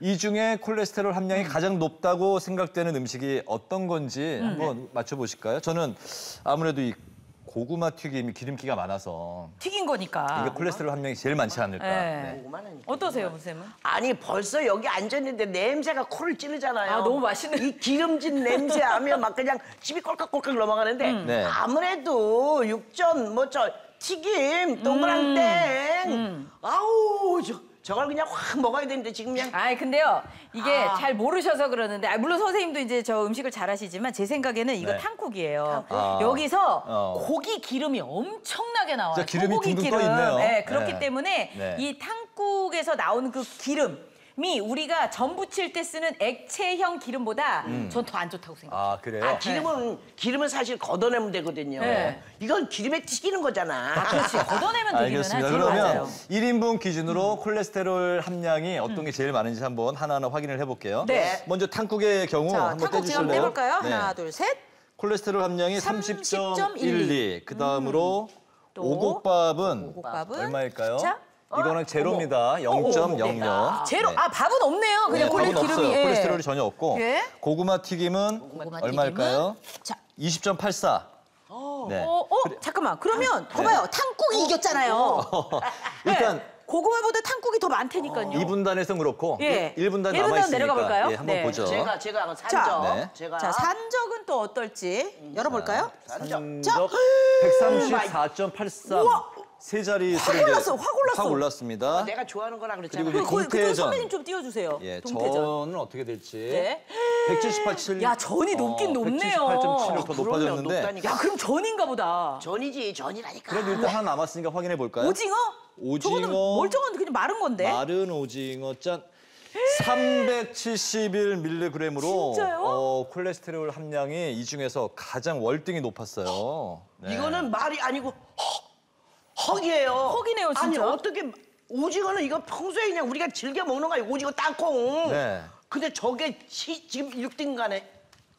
이 중에 콜레스테롤 함량이 음. 가장 높다고 생각되는 음식이 어떤 건지 한번 맞춰보실까요? 저는 아무래도 이 고구마 튀김이 기름기가 많아서 튀긴 거니까. 이게 콜레스테롤 함량이 제일 많지 않을까. 네. 네. 어떠세요, 선생님은? 아니 벌써 여기 앉았는데 냄새가 코를 찌르잖아요. 아, 너무 맛있는- 이 기름진 냄새 하면 막 그냥 집이 꼴깍꼴깍 넘어가는데 네. 아무래도 육전 뭐 저 튀김 동그랑땡 아우 저 저걸 그냥 확 먹어야 되는데 지금 그냥 아이 근데요 이게 아. 잘 모르셔서 그러는데 아, 물론 선생님도 이제 저 음식을 잘 하시지만 제 생각에는 이거 네. 탕국이에요. 아. 여기서 어. 고기 기름이 엄청나게 나와요. 기름이 둥둥 떠 있네요. 네, 그렇기 네. 때문에 네. 이 탕국에서 나오는 그 기름 이 우리가 전 부칠 때 쓰는 액체형 기름보다 전더 안 좋다고 생각해요. 아 그래요? 아 기름은 기름은 사실 걷어내면 되거든요. 네. 이건 기름에 튀기는 거잖아. 그렇지 걷어내면 되기는 알겠습니다. 하지 그러면 맞아요. 음. 1인분 기준으로 콜레스테롤 함량이 어떤 게 제일 많은지 한번 하나하나 확인을 해볼게요. 네. 먼저 탕국의 경우 자, 한번 탕국 지금 떼주실래요? 해볼까요? 네. 하나, 둘, 셋. 콜레스테롤 함량이 30.12. 30.12. 그 다음으로 또 오곡밥은 오곡밥은? 얼마일까요? 자, 이거는 제로입니다. 0.00. 제로 아 밥은 없네요. 그냥 네, 콜레 밥은 기름이. 없어요. 예. 콜레스테롤이 전혀 없고. 예. 고구마 튀김은 고구마 얼마일까요? 튀김은? 자, 20.84. 네. 어, 어, 잠깐만. 그러면 거봐요. 탕국이 이겼잖아요. 일단 고구마보다 탕국이 더 많다니까요. 2분단에서 그렇고 예. 1분단 일 분단 남아 있으니까 내려가 볼까요? 예, 한번 네. 보죠. 제가 제가 산적 자, 네. 제가 자, 산적은 또 어떨지 열어볼까요? 산적 산적 134.83. 세 자리 확 올랐어, 확 올랐어. 확 올랐습니다. 내가 좋아하는 거라 그랬잖아. 그리고 그, 동태전. 선배님 좀 띄워주세요. 예, 동태전. 전은 어떻게 될지. 네. 178.7. 야, 전이 높긴 높네요. 178.7로 더 그럼요, 높아졌는데. 높다니까. 야 그럼 전인가 보다. 전이지 전이라니까. 그래도 일단 하나 남았으니까 확인해 볼까요? 오징어? 오징어. 저거는 멀쩡한 그냥 마른 건데. 마른 오징어 짠. 371mg으로 진짜요? 어, 콜레스테롤 함량이 이 중에서 가장 월등히 높았어요. 네. 이거는 말이 아니고 헉, 헉이에요. 헉이네요, 진짜. 아니 어떻게 오징어는 이거 평소에 그냥 우리가 즐겨 먹는 거야 오징어 땅콩. 네. 근데 저게 시, 지금 6등간에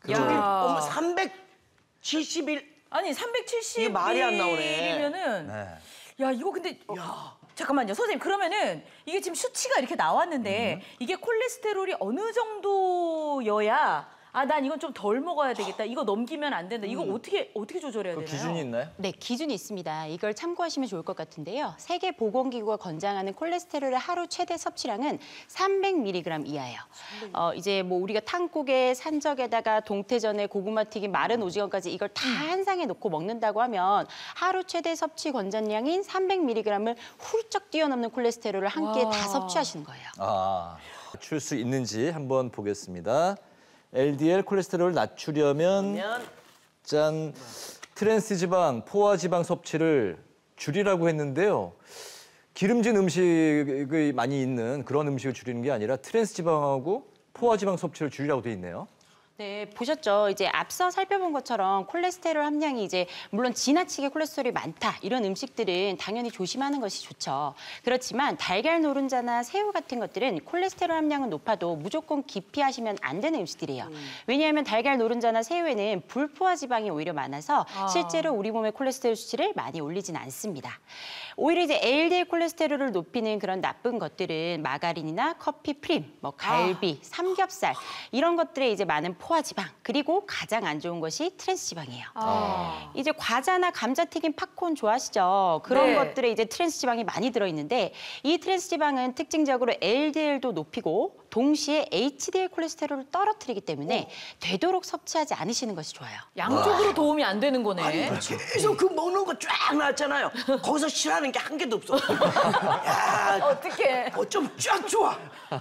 야. 저기 어머 371. 아니 370 이게 말이 안 나오네. 이면은 네. 야 이거 근데 야. 잠깐만요 선생님 그러면은 이게 지금 수치가 이렇게 나왔는데 음. 이게 콜레스테롤이 어느 정도여야 아 난 이건 좀 덜 먹어야 되겠다 이거 넘기면 안 된다 이거 어떻게 어떻게 조절해야 그 되나요? 기준이 있나요? 네, 기준이 있습니다. 이걸 참고하시면 좋을 것 같은데요. 세계 보건기구가 권장하는 콜레스테롤의 하루 최대 섭취량은 300mg 이하예요. 어, 이제 뭐 우리가 탕국에 산적에다가 동태전에 고구마 튀김, 마른 오징어까지 이걸 다 한 상에 놓고 먹는다고 하면 하루 최대 섭취 권장량인 300mg을 훌쩍 뛰어넘는 콜레스테롤을 함께 와. 다 섭취하시는 거예요. 아, 출 수 있는지 한번 보겠습니다. LDL 콜레스테롤을 낮추려면 짠 트랜스 지방, 포화 지방 섭취를 줄이라고 했는데요. 기름진 음식이 많이 있는 그런 음식을 줄이는 게 아니라 트랜스 지방하고 포화 지방 섭취를 줄이라고 돼 있네요. 네, 보셨죠? 이제 앞서 살펴본 것처럼 콜레스테롤 함량이 이제 물론 지나치게 콜레스테롤이 많다 이런 음식들은 당연히 조심하는 것이 좋죠. 그렇지만 달걀 노른자나 새우 같은 것들은 콜레스테롤 함량은 높아도 무조건 기피하시면 안 되는 음식들이에요. 왜냐하면 달걀 노른자나 새우에는 불포화 지방이 오히려 많아서 아. 실제로 우리 몸의 콜레스테롤 수치를 많이 올리진 않습니다. 오히려 이제 LDL 콜레스테롤을 높이는 그런 나쁜 것들은 마가린이나 커피 프림, 뭐 갈비, 삼겹살 이런 것들에 이제 많은 포화 지방 그리고 가장 안 좋은 것이 트랜스 지방이에요. 아. 이제 과자나 감자튀김, 팝콘 좋아하시죠? 그런 네. 것들에 이제 트랜스 지방이 많이 들어 있는데 이 트랜스 지방은 특징적으로 LDL도 높이고 동시에 HDL 콜레스테롤을 떨어뜨리기 때문에 되도록 섭취하지 않으시는 것이 좋아요. 양쪽으로 도움이 안 되는 거네. 계속 그 먹는 거 쫙 나왔잖아요. 거기서 싫어하는 게 한 개도 없어. 야, 어떻게? 어쩜 쫙 좋아.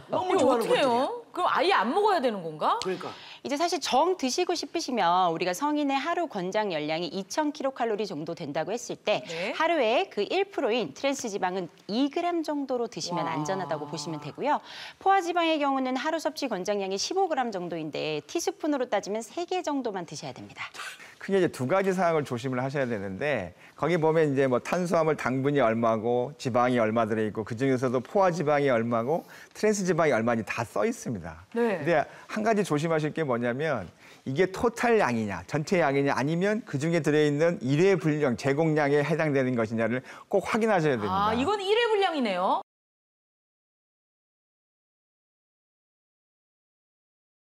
너무 좋아하는. 해요? 그럼 아예 안 먹어야 되는 건가? 그러니까. 이제 사실 정 드시고 싶으시면 우리가 성인의 하루 권장 열량이 2,000kcal 정도 된다고 했을 때 네. 하루에 그 1%인 트랜스 지방은 2g 정도로 드시면 와. 안전하다고 보시면 되고요. 포화 지방의 경우는 하루 섭취 권장량이 15g 정도인데 티스푼으로 따지면 3개 정도만 드셔야 됩니다. 크게 이제 두 가지 사항을 조심을 하셔야 되는데 거기 보면 이제 뭐 탄수화물 당분이 얼마고 지방이 얼마 들어 있고 그 중에서도 포화 지방이 얼마고 트랜스 지방이 얼마인지 다 써 있습니다. 네. 근데 한 가지 조심하실 게 뭐냐면 이게 total 양이냐 전체 양이냐 아니면 그 중에 들어있는 일회 분량 제공량에 해당되는 것이냐를 꼭 확인하셔야 됩니다. 아 이건 일회 분량이네요.